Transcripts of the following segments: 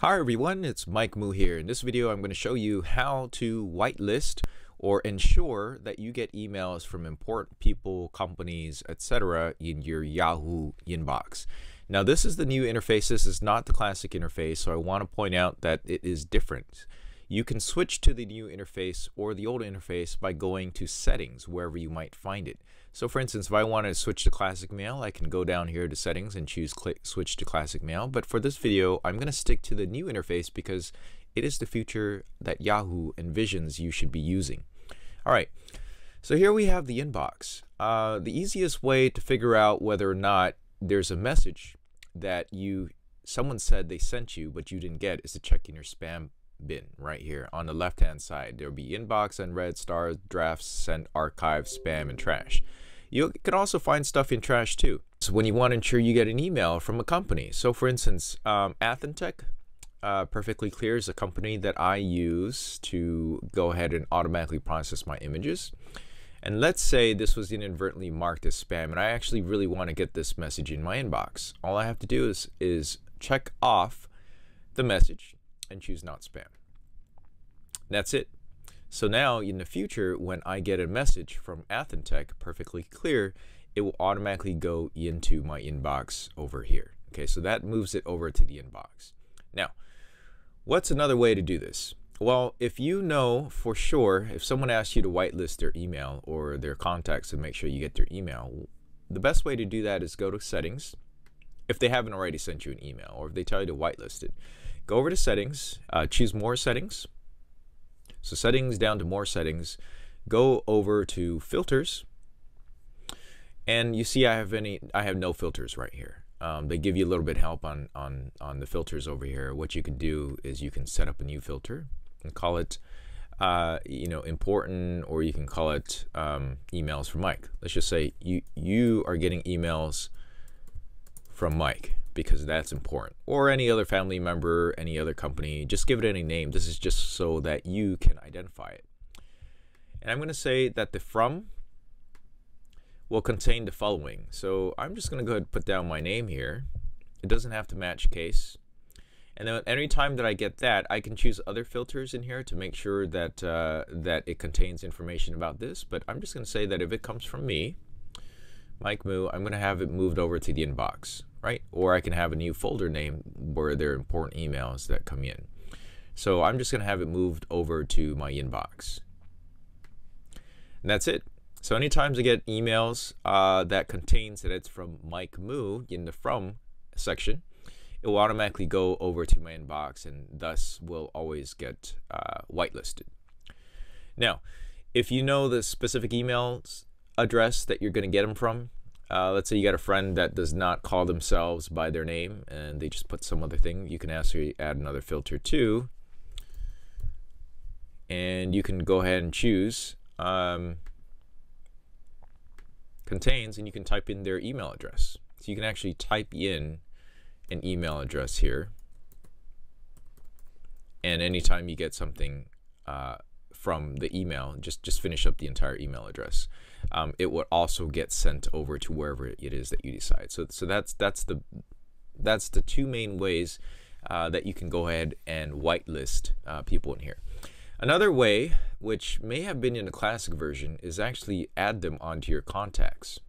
Hi everyone, it's Mike Mu here. In this video, I'm going to show you how to whitelist or ensure that you get emails from important people, companies, etc. in your Yahoo inbox. Now this is the new interface. This is not the classic interface, so I want to point out that it is different. You can switch to the new interface or the old interface by going to settings wherever you might find it. So for instance, if I wanted to switch to classic mail, I can go down here to settings and choose click switch to classic mail. But for this video, I'm going to stick to the new interface because it is the future that Yahoo envisions you should be using. All right, so here we have the inbox. Uh, the easiest way to figure out whether or not there's a message that you someone said they sent you but you didn't get is to check in your spam bin right here on the left hand side. There'll be inbox, and red stars, drafts, sent, archive, spam, and trash. You can also find stuff in trash too. So when you want to ensure you get an email from a company. So for instance, um, Athentech, uh, Perfectly Clear is a company that I use to go ahead and automatically process my images. And let's say this was inadvertently marked as spam and I actually really want to get this message in my inbox. All I have to do is, is check off the message and choose not spam. That's it. So now in the future, when I get a message from Athentech perfectly clear, it will automatically go into my inbox over here. Okay, so that moves it over to the inbox. Now, what's another way to do this? Well, if you know for sure, if someone asks you to whitelist their email or their contacts and make sure you get their email, the best way to do that is go to settings. If they haven't already sent you an email or if they tell you to whitelist it, go over to settings, uh, choose more settings, so settings down to more settings. Go over to filters. And you see I have any I have no filters right here. Um, they give you a little bit help on, on, on the filters over here. What you can do is you can set up a new filter and call it uh, you know, important, or you can call it um, emails from Mike. Let's just say you you are getting emails from Mike because that's important. Or any other family member, any other company, just give it any name. This is just so that you can identify it. And I'm going to say that the from will contain the following. So I'm just going to go ahead and put down my name here. It doesn't have to match case. And then any time that I get that, I can choose other filters in here to make sure that uh, that it contains information about this. But I'm just going to say that if it comes from me, Mike Mu, I'm going to have it moved over to the inbox right? Or I can have a new folder name where there are important emails that come in. So I'm just going to have it moved over to my inbox. And that's it. So anytime I get emails uh, that contains that it's from Mike Mu in the from section, it will automatically go over to my inbox and thus will always get uh, whitelisted. Now, if you know the specific email address that you're going to get them from, uh, let's say you got a friend that does not call themselves by their name and they just put some other thing. You can actually add another filter too. And you can go ahead and choose um, contains and you can type in their email address. So you can actually type in an email address here. And anytime you get something uh, from the email, just just finish up the entire email address. Um, it would also get sent over to wherever it is that you decide. So so that's that's the that's the two main ways uh, that you can go ahead and whitelist uh, people in here. Another way, which may have been in the classic version, is actually add them onto your contacts.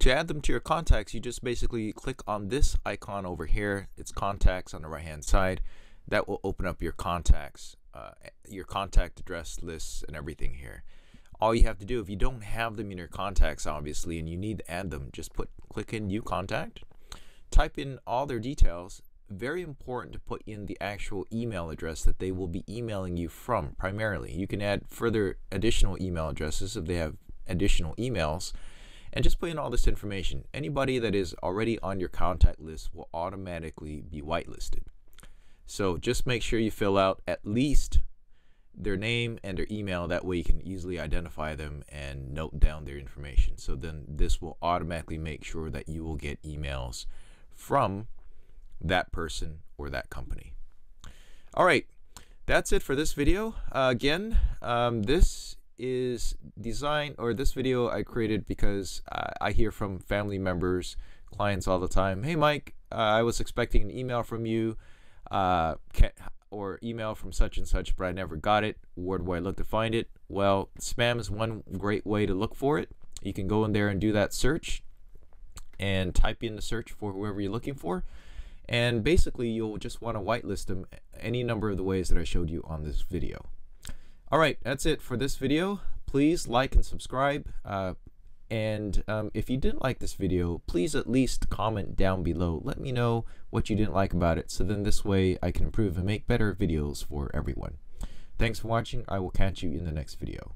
To add them to your contacts, you just basically click on this icon over here. It's contacts on the right hand side. That will open up your contacts uh, your contact address lists and everything here. All you have to do, if you don't have them in your contacts, obviously, and you need to add them, just put click in New Contact, type in all their details. Very important to put in the actual email address that they will be emailing you from primarily. You can add further additional email addresses if they have additional emails and just put in all this information. Anybody that is already on your contact list will automatically be whitelisted. So just make sure you fill out at least their name and their email. That way you can easily identify them and note down their information. So then this will automatically make sure that you will get emails from that person or that company. All right, that's it for this video. Uh, again, um, this is designed or this video I created because uh, I hear from family members, clients all the time. Hey, Mike, uh, I was expecting an email from you uh, or email from such and such, but I never got it. Where do I look to find it? Well, spam is one great way to look for it. You can go in there and do that search and type in the search for whoever you're looking for. And basically, you'll just want to whitelist them any number of the ways that I showed you on this video. All right, that's it for this video. Please like and subscribe. Uh, and um, if you didn't like this video, please at least comment down below. Let me know what you didn't like about it so then this way I can improve and make better videos for everyone. Thanks for watching. I will catch you in the next video.